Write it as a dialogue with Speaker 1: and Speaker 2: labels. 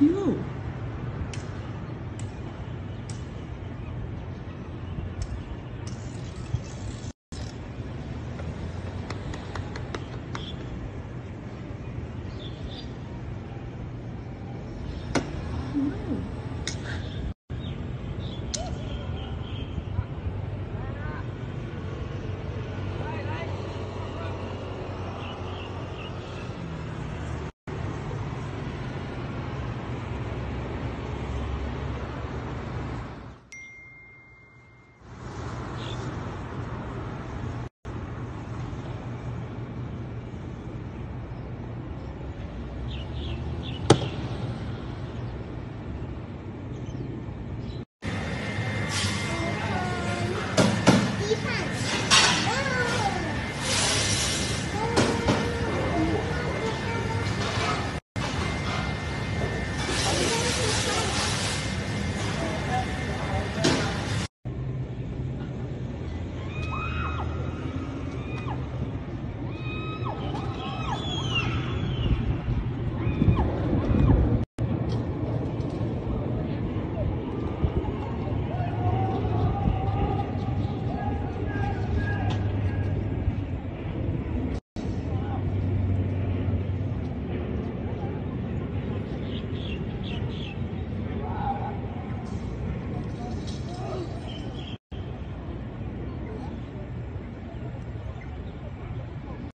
Speaker 1: you. No.